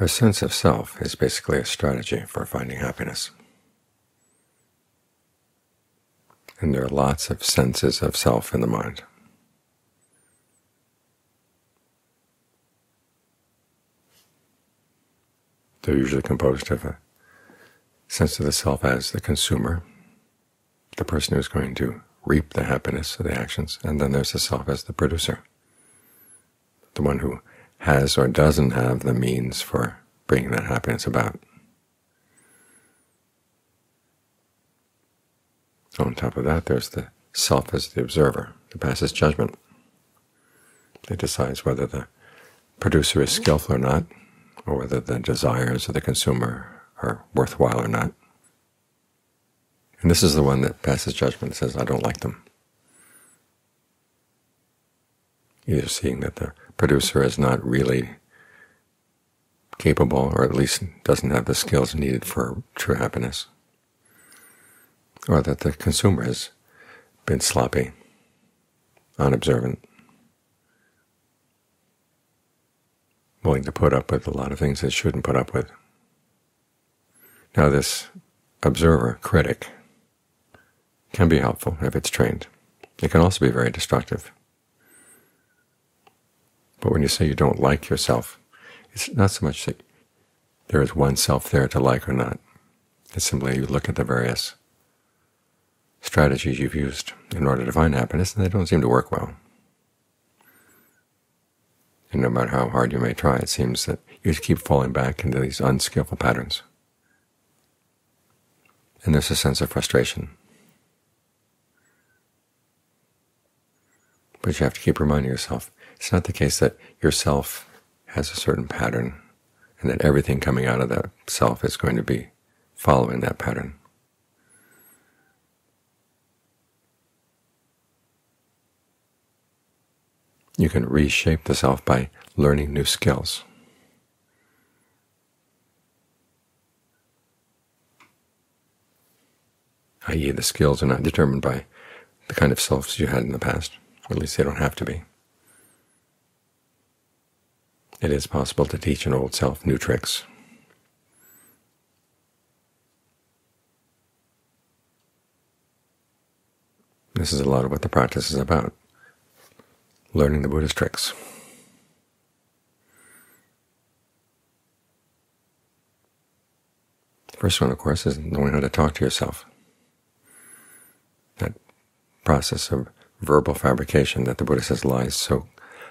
Our sense of self is basically a strategy for finding happiness. And there are lots of senses of self in the mind. They're usually composed of a sense of the self as the consumer, the person who's going to reap the happiness of the actions, and then there's the self as the producer, the one who has or doesn't have the means for bringing that happiness about. On top of that, there's the self as the observer, who passes judgment. It decides whether the producer is skillful or not, or whether the desires of the consumer are worthwhile or not. And this is the one that passes judgment and says, I don't like them. Either seeing that the producer is not really capable, or at least doesn't have the skills needed for true happiness, or that the consumer has been sloppy, unobservant, willing to put up with a lot of things it shouldn't put up with. Now this observer, critic, can be helpful if it's trained. It can also be very destructive. But when you say you don't like yourself, it's not so much that there is one self there to like or not. It's simply you look at the various strategies you've used in order to find happiness, and they don't seem to work well. And no matter how hard you may try, it seems that you just keep falling back into these unskillful patterns. And there's a sense of frustration. But you have to keep reminding yourself, it's not the case that yourself has a certain pattern and that everything coming out of that self is going to be following that pattern. You can reshape the self by learning new skills. i.e. the skills are not determined by the kind of selves you had in the past, or at least they don't have to be. It is possible to teach an old self new tricks. This is a lot of what the practice is about learning the Buddha's tricks. First one, of course, is knowing how to talk to yourself. That process of verbal fabrication that the Buddha says lies so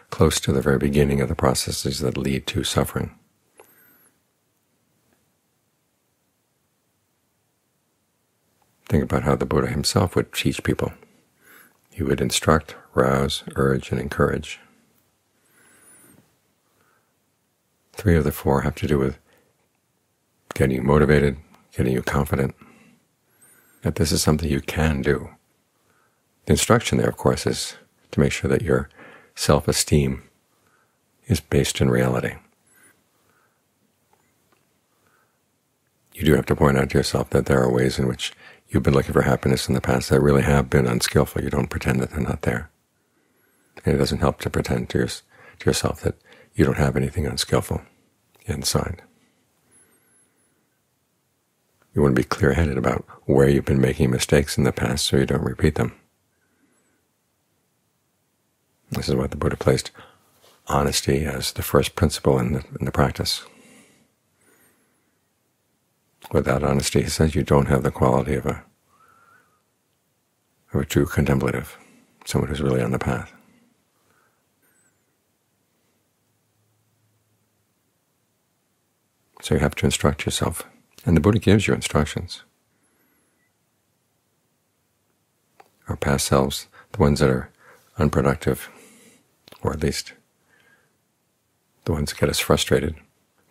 close to the very beginning of the processes that lead to suffering. Think about how the Buddha himself would teach people. He would instruct, rouse, urge, and encourage. Three of the four have to do with getting you motivated, getting you confident, that this is something you can do. The instruction there, of course, is to make sure that your self-esteem is based in reality. You do have to point out to yourself that there are ways in which you've been looking for happiness in the past that really have been unskillful. You don't pretend that they're not there. And it doesn't help to pretend to, your, to yourself that you don't have anything unskillful inside. You want to be clear-headed about where you've been making mistakes in the past so you don't repeat them. This is what the Buddha placed honesty as the first principle in the, in the practice. Without honesty, he says, you don't have the quality of a, of a true contemplative, someone who's really on the path. So you have to instruct yourself, and the Buddha gives you instructions. Our past selves, the ones that are unproductive, or at least the ones that get us frustrated,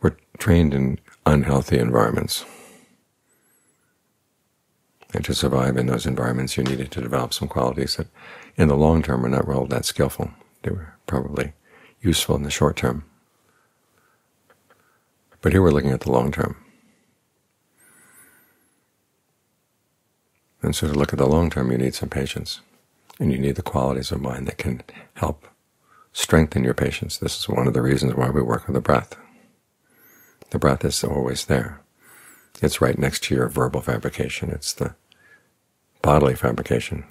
we're trained in unhealthy environments. And to survive in those environments, you needed to develop some qualities that in the long term were not all that skillful. They were probably useful in the short term. But here we're looking at the long term. And so to look at the long term, you need some patience, and you need the qualities of mind that can help strengthen your patience. This is one of the reasons why we work with the breath. The breath is always there. It's right next to your verbal fabrication. It's the bodily fabrication.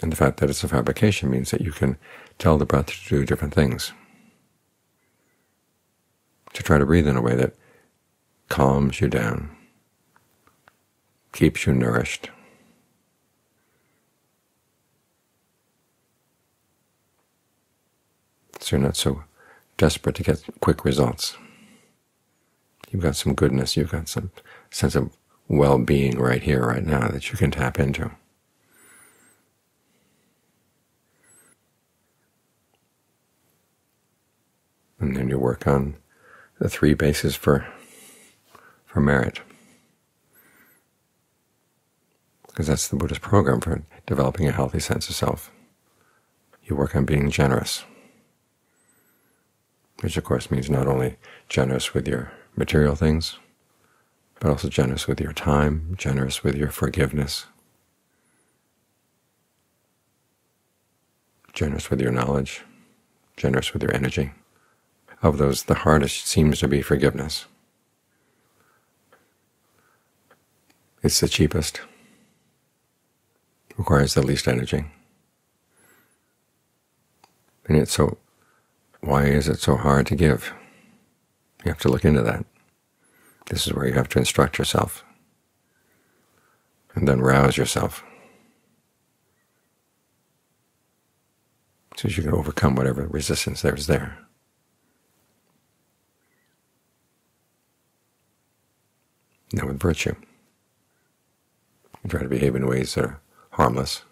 And the fact that it's a fabrication means that you can tell the breath to do different things, to try to breathe in a way that calms you down, keeps you nourished. So you're not so desperate to get quick results. You've got some goodness, you've got some sense of well-being right here, right now that you can tap into. And then you work on the three bases for for merit, because that's the Buddhist program for developing a healthy sense of self. You work on being generous, which of course means not only generous with your material things, but also generous with your time, generous with your forgiveness, generous with your knowledge, generous with your energy. Of those, the hardest seems to be forgiveness. It's the cheapest, requires the least energy. And yet, so why is it so hard to give? You have to look into that. This is where you have to instruct yourself and then rouse yourself so you can overcome whatever resistance there is there. Now with virtue, you try to behave in ways that are harmless,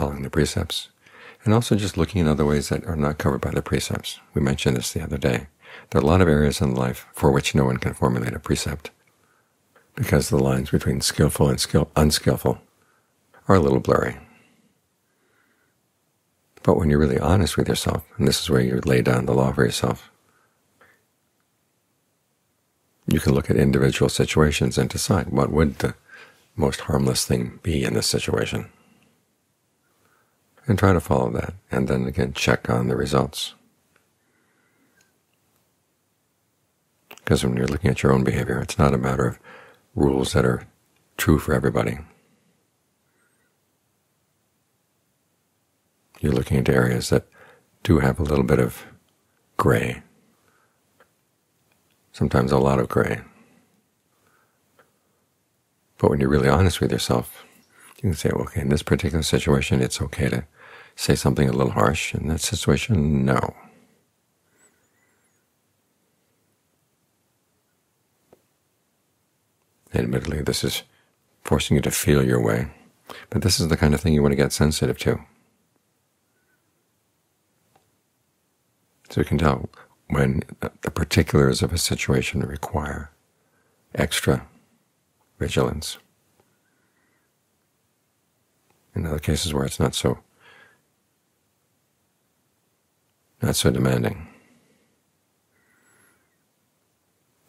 following the precepts, and also just looking in other ways that are not covered by the precepts. We mentioned this the other day. There are a lot of areas in life for which no one can formulate a precept, because the lines between skillful and skill unskillful are a little blurry. But when you're really honest with yourself, and this is where you lay down the law for yourself, you can look at individual situations and decide what would the most harmless thing be in this situation and try to follow that, and then again check on the results. Because when you're looking at your own behavior, it's not a matter of rules that are true for everybody. You're looking into areas that do have a little bit of gray, sometimes a lot of gray. But when you're really honest with yourself, you can say, okay, in this particular situation, it's okay to say something a little harsh. In that situation, no. Admittedly, this is forcing you to feel your way, but this is the kind of thing you want to get sensitive to. So you can tell when the particulars of a situation require extra vigilance. In other cases where it's not so not so demanding.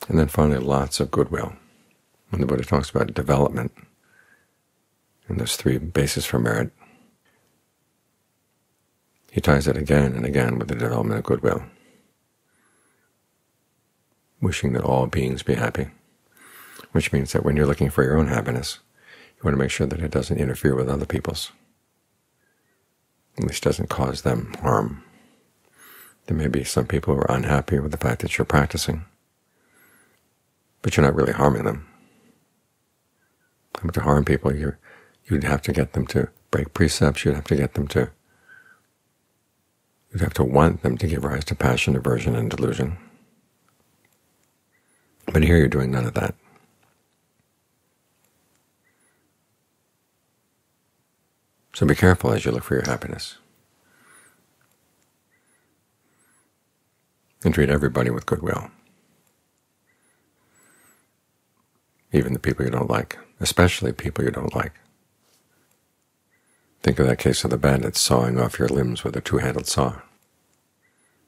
And then finally, lots of goodwill. When the Buddha talks about development, and those three bases for merit, he ties it again and again with the development of goodwill, wishing that all beings be happy, which means that when you're looking for your own happiness, you want to make sure that it doesn't interfere with other people's, at least doesn't cause them harm. There may be some people who are unhappy with the fact that you're practicing, but you're not really harming them. to harm people, you you'd have to get them to break precepts. You'd have to get them to. You'd have to want them to give rise to passion, aversion, and delusion. But here you're doing none of that. So be careful as you look for your happiness. And treat everybody with goodwill, even the people you don't like, especially people you don't like. Think of that case of the bandits sawing off your limbs with a two-handled saw.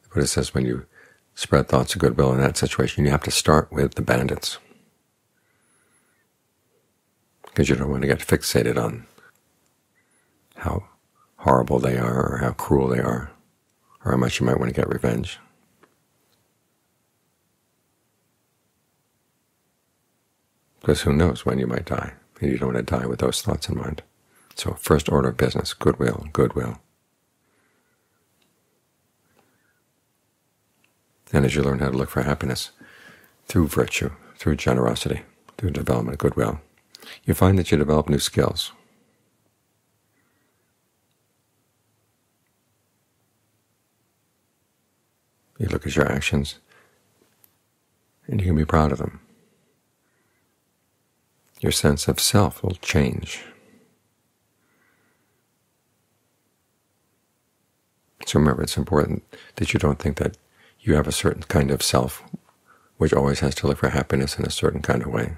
The Buddha says when you spread thoughts of goodwill in that situation, you have to start with the bandits, because you don't want to get fixated on how horrible they are or how cruel they are or how much you might want to get revenge. Because who knows when you might die, and you don't want to die with those thoughts in mind. So first order of business, goodwill, goodwill. And as you learn how to look for happiness through virtue, through generosity, through development of goodwill, you find that you develop new skills. You look at your actions, and you can be proud of them. Your sense of self will change. So remember, it's important that you don't think that you have a certain kind of self which always has to look for happiness in a certain kind of way.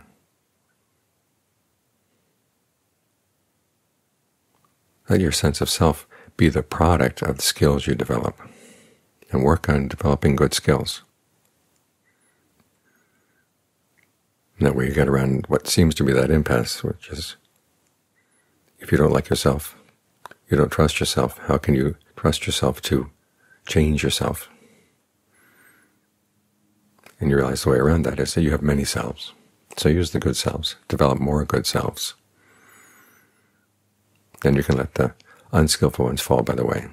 Let your sense of self be the product of the skills you develop, and work on developing good skills. And that way you get around what seems to be that impasse, which is if you don't like yourself, you don't trust yourself, how can you trust yourself to change yourself? And you realize the way around that is that you have many selves. So use the good selves, develop more good selves. Then you can let the unskillful ones fall by the way.